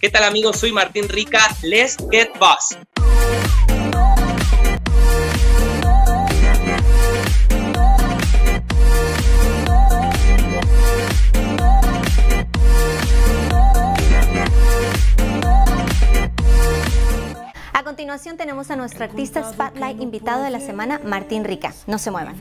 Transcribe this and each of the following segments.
¿Qué tal amigos? Soy Martín Rica, Let's Get Boss. A continuación tenemos a nuestro artista Spotlight invitado de la semana, Martín Rica. No se muevan.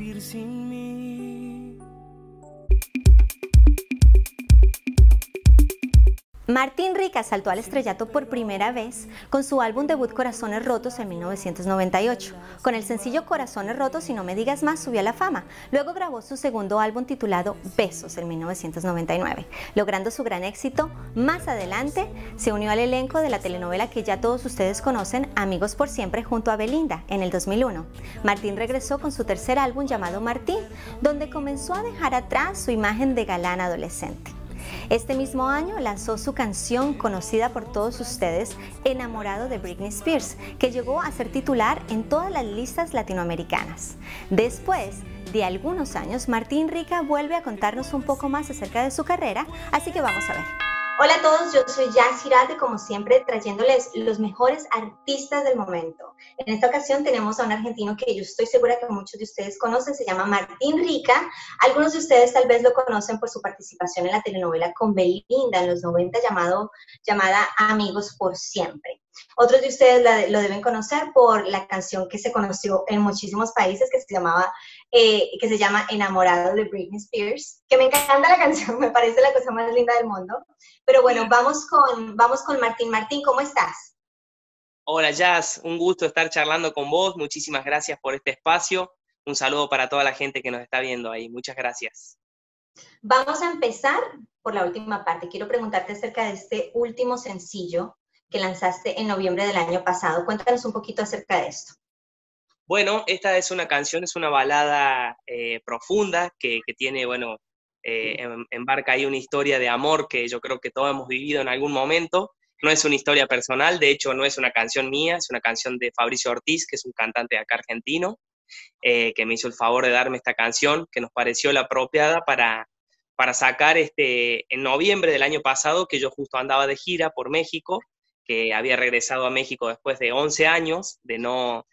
Martín Rica saltó al estrellato por primera vez con su álbum debut Corazones Rotos en 1998. Con el sencillo Corazones Rotos y No Me Digas Más subió a la fama. Luego grabó su segundo álbum titulado Besos en 1999. Logrando su gran éxito, más adelante se unió al elenco de la telenovela que ya todos ustedes conocen, Amigos por Siempre, junto a Belinda en el 2001. Martín regresó con su tercer álbum llamado Martín, donde comenzó a dejar atrás su imagen de galán adolescente. Este mismo año lanzó su canción conocida por todos ustedes, Enamorado de Britney Spears, que llegó a ser titular en todas las listas latinoamericanas. Después de algunos años, Martín Rica vuelve a contarnos un poco más acerca de su carrera, así que vamos a ver. Hola a todos, yo soy Jazz Girate, como siempre, trayéndoles los mejores artistas del momento. En esta ocasión tenemos a un argentino que yo estoy segura que muchos de ustedes conocen, se llama Martín Rica. Algunos de ustedes tal vez lo conocen por su participación en la telenovela con Belinda en los 90 llamado, llamada Amigos por Siempre. Otros de ustedes lo deben conocer por la canción que se conoció en muchísimos países que se llamaba eh, que se llama Enamorado de Britney Spears, que me encanta la canción, me parece la cosa más linda del mundo. Pero bueno, vamos con, vamos con Martín. Martín, ¿cómo estás? Hola Jazz, un gusto estar charlando con vos. Muchísimas gracias por este espacio. Un saludo para toda la gente que nos está viendo ahí. Muchas gracias. Vamos a empezar por la última parte. Quiero preguntarte acerca de este último sencillo que lanzaste en noviembre del año pasado. Cuéntanos un poquito acerca de esto. Bueno, esta es una canción, es una balada eh, profunda que, tiene, bueno, eh, embarca ahí una historia de amor que yo creo que todos hemos vivido en algún momento. No es una historia personal, de hecho no es una canción mía, es una canción de Fabricio Ortiz, que es un cantante de acá argentino, eh, que me hizo el favor de darme esta canción, que nos pareció la apropiada para, para sacar este, en noviembre del año pasado, que yo justo andaba de gira por México, que había regresado a México después de 11 años de no,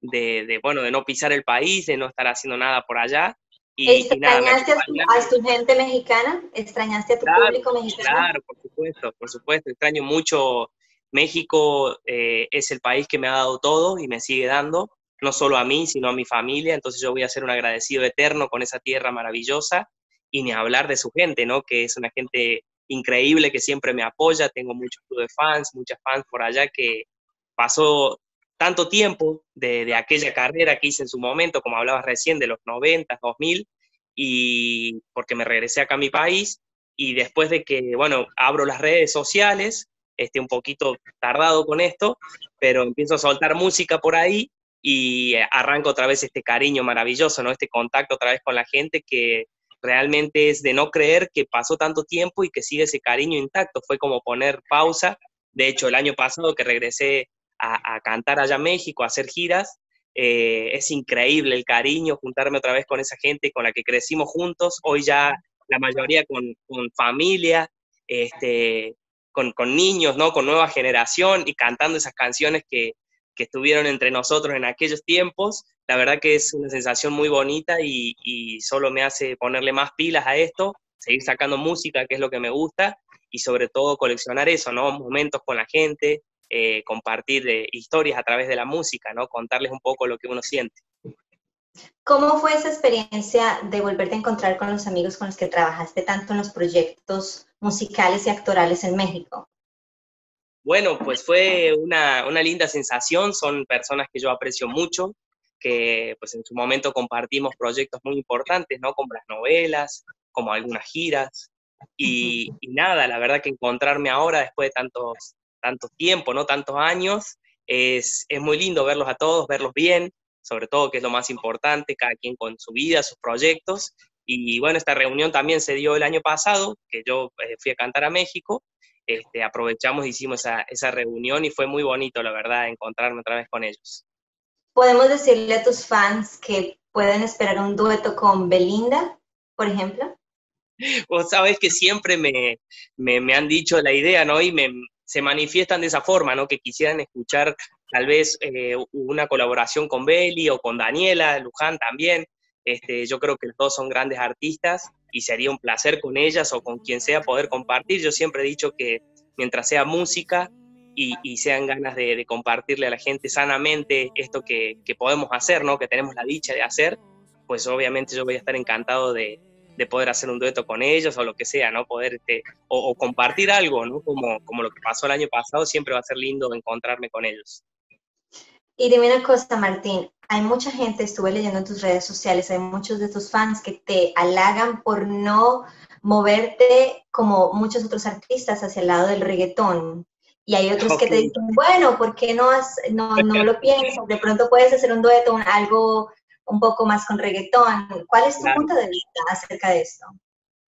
de, bueno, de no pisar el país, de no estar haciendo nada por allá. Y, ¿Extrañaste a, tu, gente mexicana? ¿Extrañaste a tu público mexicano? Claro, por supuesto, por supuesto. Extraño mucho. México eh, es el país que me ha dado todo y me sigue dando, no solo a mí, sino a mi familia. Entonces yo voy a ser un agradecido eterno con esa tierra maravillosa y ni hablar de su gente, ¿no? Que es una gente increíble que siempre me apoya. Tengo muchos club de fans, muchas fans por allá que pasó tanto tiempo de, aquella carrera que hice en su momento, como hablabas recién, de los 90, 2000, y porque me regresé acá a mi país, y después de que, bueno, abro las redes sociales, este, un poquito tardado con esto, pero empiezo a soltar música por ahí y arranco otra vez este cariño maravilloso, ¿no? Este contacto otra vez con la gente que realmente es de no creer que pasó tanto tiempo y que sigue ese cariño intacto. Fue como poner pausa. De hecho, el año pasado que regresé a, cantar allá México, a hacer giras. Eh, es increíble el cariño, juntarme otra vez con esa gente con la que crecimos juntos, hoy ya la mayoría con, familia, este, con, niños, ¿no? con nueva generación y cantando esas canciones que, estuvieron entre nosotros en aquellos tiempos. La verdad que es una sensación muy bonita y, y solo me hace ponerle más pilas a esto, seguir sacando música, que es lo que me gusta, y sobre todo coleccionar eso, ¿no? Momentos con la gente, eh, compartir eh, historias a través de la música, ¿no? Contarles un poco lo que uno siente. ¿Cómo fue esa experiencia de volverte a encontrar con los amigos con los que trabajaste tanto en los proyectos musicales y actorales en México? Bueno, pues fue una, una linda sensación, son personas que yo aprecio mucho, que pues en su momento compartimos proyectos muy importantes, ¿no? Como las novelas, como algunas giras, y, y, nada, la verdad que encontrarme ahora después de tantos, tanto tiempo, ¿no? Tantos años, es, es muy lindo verlos a todos, verlos bien, sobre todo que es lo más importante, cada quien con su vida, sus proyectos. Y bueno, esta reunión también se dio el año pasado, que yo eh, fui a cantar a México, este, aprovechamos, hicimos esa, esa reunión y fue muy bonito, la verdad, encontrarme otra vez con ellos. ¿Podemos decirle a tus fans que pueden esperar un dueto con Belinda, por ejemplo? Vos sabés que siempre me, me, me han dicho la idea, ¿no? Y me, se manifiestan de esa forma, ¿no? Que quisieran escuchar tal vez eh, una colaboración con Beli o con Daniela, Luján también. Este, yo creo que los dos son grandes artistas y sería un placer con ellas o con quien sea poder compartir. Yo siempre he dicho que mientras sea música y, sean ganas de, compartirle a la gente sanamente esto que, podemos hacer, ¿no? Que tenemos la dicha de hacer, pues obviamente yo voy a estar encantado de, poder hacer un dueto con ellos o lo que sea, ¿no? Poder, este, o, compartir algo, ¿no? Como, como lo que pasó el año pasado, siempre va a ser lindo encontrarme con ellos. Y dime una cosa, Martín, hay mucha gente, estuve leyendo en tus redes sociales, hay muchos de tus fans que te halagan por no moverte como muchos otros artistas hacia el lado del reggaetón. Y hay otros que te dicen, bueno, ¿por qué no, no, no lo piensas? De pronto puedes hacer un dueto, algo un poco más con reggaetón. ¿Cuál es tu punto de vista acerca de esto?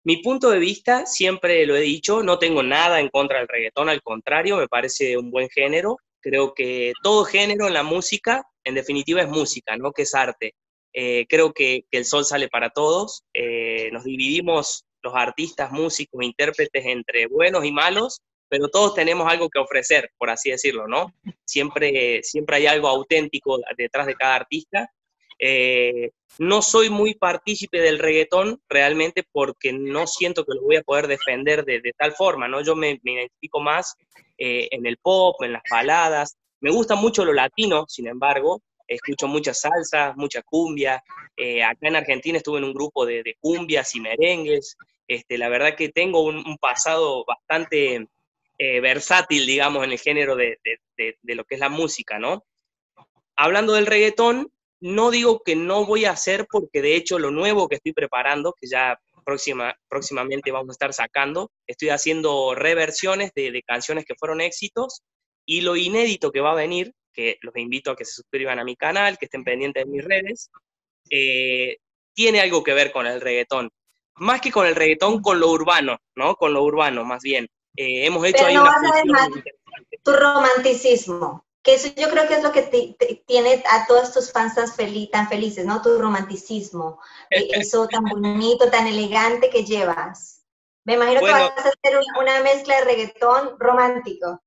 Mi punto de vista, siempre lo he dicho, no tengo nada en contra del reggaetón, al contrario, me parece un buen género. Creo que todo género en la música, en definitiva, es música, ¿no? Que es arte. Eh, creo que, el sol sale para todos. Eh, nos dividimos los artistas, músicos, intérpretes entre buenos y malos, pero todos tenemos algo que ofrecer, por así decirlo, ¿no? Siempre, siempre hay algo auténtico detrás de cada artista. Eh, no soy muy partícipe del reggaetón realmente porque no siento que lo voy a poder defender de, tal forma, ¿no? Yo me, identifico más eh, en el pop, en las baladas. Me gusta mucho lo latino, sin embargo, escucho mucha salsa, mucha cumbia. Eh, acá en Argentina estuve en un grupo de, cumbias y merengues. Este, la verdad que tengo un, pasado bastante eh, versátil, digamos, en el género de, de, lo que es la música, ¿no? Hablando del reggaetón, no digo que no voy a hacer, porque de hecho lo nuevo que estoy preparando, que ya próxima, próximamente vamos a estar sacando. Estoy haciendo reversiones de, canciones que fueron éxitos y lo inédito que va a venir, que los invito a que se suscriban a mi canal, que estén pendientes de mis redes, eh, tiene algo que ver con el reggaetón. Más que con el reggaetón, con lo urbano, ¿no? Con lo urbano, más bien. Eh, hemos hecho ahí una tu romanticismo que eso yo creo que es lo que tiene a todos tus fans tan, tan felices, ¿no? Tu romanticismo, e, eso tan bonito, tan elegante que llevas. Me imagino que vas a hacer una, mezcla de reggaetón romántico.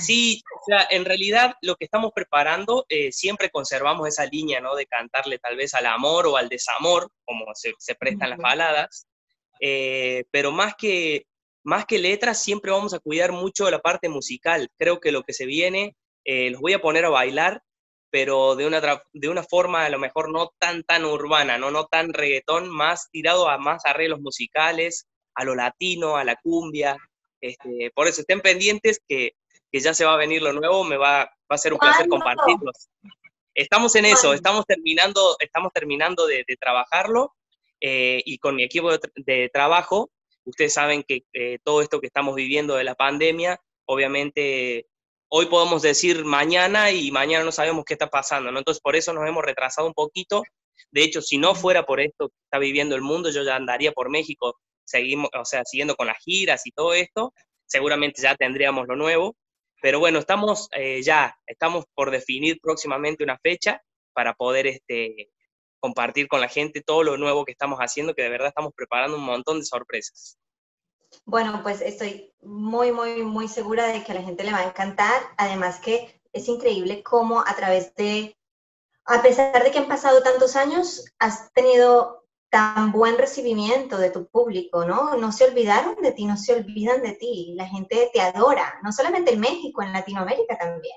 Sí, o sea, en realidad lo que estamos preparando, eh, siempre conservamos esa línea, ¿no? De cantarle tal vez al amor o al desamor, como se, prestan las baladas, eh, pero más que, más que letras, siempre vamos a cuidar mucho la parte musical. Creo que lo que se viene eh, los voy a poner a bailar, pero de una, de una forma a lo mejor no tan, tan urbana, ¿no? no tan reggaetón, más tirado a más arreglos musicales, a lo latino, a la cumbia. Este, por eso estén pendientes que, que, ya se va a venir lo nuevo, me va, va a ser un placer compartirlos. Estamos en eso, estamos terminando, estamos terminando de, trabajarlo eh, y con mi equipo de, trabajo, ustedes saben que eh, todo esto que estamos viviendo de la pandemia, obviamente hoy podemos decir mañana y mañana no sabemos qué está pasando, ¿no? Entonces por eso nos hemos retrasado un poquito. De hecho, si no fuera por esto que está viviendo el mundo, yo ya andaría por México, seguimos, o sea, siguiendo con las giras y todo esto, seguramente ya tendríamos lo nuevo. Pero bueno, estamos eh, ya, estamos por definir próximamente una fecha para poder este, compartir con la gente todo lo nuevo que estamos haciendo, que de verdad estamos preparando un montón de sorpresas. Bueno, pues estoy muy, muy, muy segura de que a la gente le va a encantar. Además que es increíble cómo a través de, a pesar de que han pasado tantos años, has tenido tan buen recibimiento de tu público, ¿no? No se olvidaron de ti, no se olvidan de ti. La gente te adora, no solamente en México, en Latinoamérica también.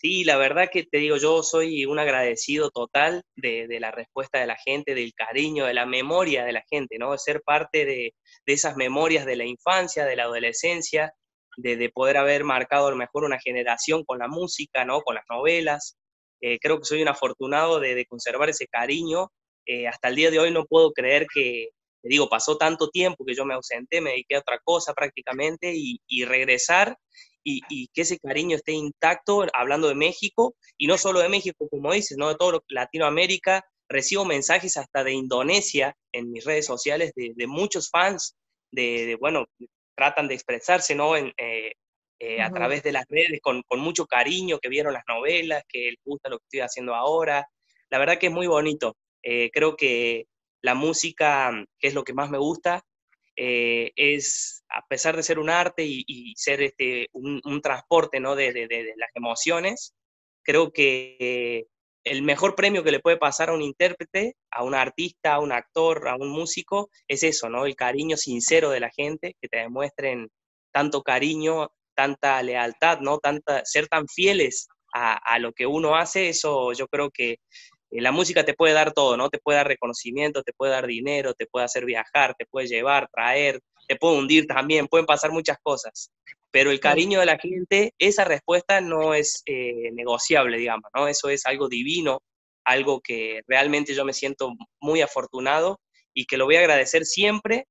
Sí, la verdad que te digo, yo soy un agradecido total de, la respuesta de la gente, del cariño, de la memoria de la gente, ¿no? De ser parte de, esas memorias de la infancia, de la adolescencia, de, poder haber marcado a lo mejor una generación con la música, ¿no? Con las novelas. Eh, creo que soy un afortunado de, conservar ese cariño. Eh, hasta el día de hoy no puedo creer que, te digo, pasó tanto tiempo que yo me ausenté, me dediqué a otra cosa prácticamente y, y regresar y, que ese cariño esté intacto, hablando de México, y no solo de México, como dices, ¿no? de todo Latinoamérica. Recibo mensajes hasta de Indonesia en mis redes sociales de, muchos fans, de, bueno, tratan de expresarse, ¿no? En, eh, eh, a través de las redes con, con, mucho cariño, que vieron las novelas, que les gusta lo que estoy haciendo ahora. La verdad que es muy bonito. Eh, creo que la música, que es lo que más me gusta, eh, es, a pesar de ser un arte y, ser este, un, transporte ¿no? de, de, las emociones, creo que el mejor premio que le puede pasar a un intérprete, a un artista, a un actor, a un músico, es eso, ¿no? El cariño sincero de la gente, que te demuestren tanto cariño, tanta lealtad, ¿no? Tanta, ser tan fieles a, lo que uno hace, eso yo creo que la música te puede dar todo, ¿no? Te puede dar reconocimiento, te puede dar dinero, te puede hacer viajar, te puede llevar, traer, te puede hundir también, pueden pasar muchas cosas. Pero el cariño de la gente, esa respuesta no es eh, negociable, digamos, ¿no? Eso es algo divino, algo que realmente yo me siento muy afortunado y que lo voy a agradecer siempre,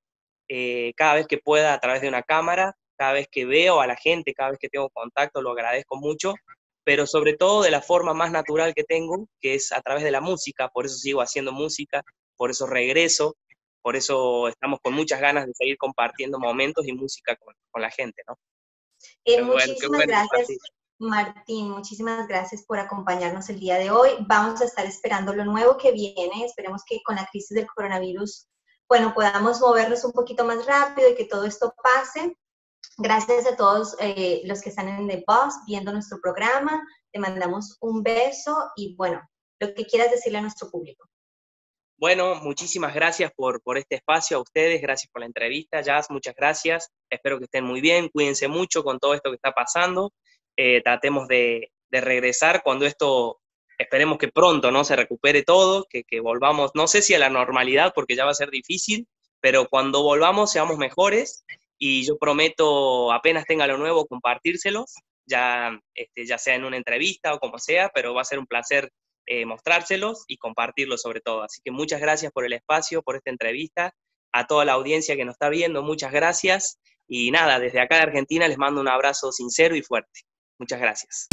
eh, cada vez que pueda a través de una cámara, cada vez que veo a la gente, cada vez que tengo contacto, lo agradezco mucho, pero sobre todo de la forma más natural que tengo, que es a través de la música, por eso sigo haciendo música, por eso regreso, por eso estamos con muchas ganas de seguir compartiendo momentos y música con, la gente, ¿no? Eh, muchísimas gracias, Martín, muchísimas gracias por acompañarnos el día de hoy. Vamos a estar esperando lo nuevo que viene, esperemos que con la crisis del coronavirus, bueno, podamos movernos un poquito más rápido y que todo esto pase. Gracias a todos eh, los que están en The Boss viendo nuestro programa. Te mandamos un beso y bueno, lo que quieras decirle a nuestro público. Bueno, muchísimas gracias por, por este espacio a ustedes, gracias por la entrevista, Jazz, muchas gracias. Espero que estén muy bien, cuídense mucho con todo esto que está pasando. Eh, tratemos de, de, regresar cuando esto, esperemos que pronto no se recupere todo, que, que volvamos, no sé si a la normalidad, porque ya va a ser difícil, pero cuando volvamos seamos mejores y yo prometo, apenas tenga lo nuevo, compartírselos, ya, este, ya sea en una entrevista o como sea, pero va a ser un placer eh, mostrárselos y compartirlos sobre todo. Así que muchas gracias por el espacio, por esta entrevista, a toda la audiencia que nos está viendo, muchas gracias. Y nada, desde acá de Argentina les mando un abrazo sincero y fuerte. Muchas gracias.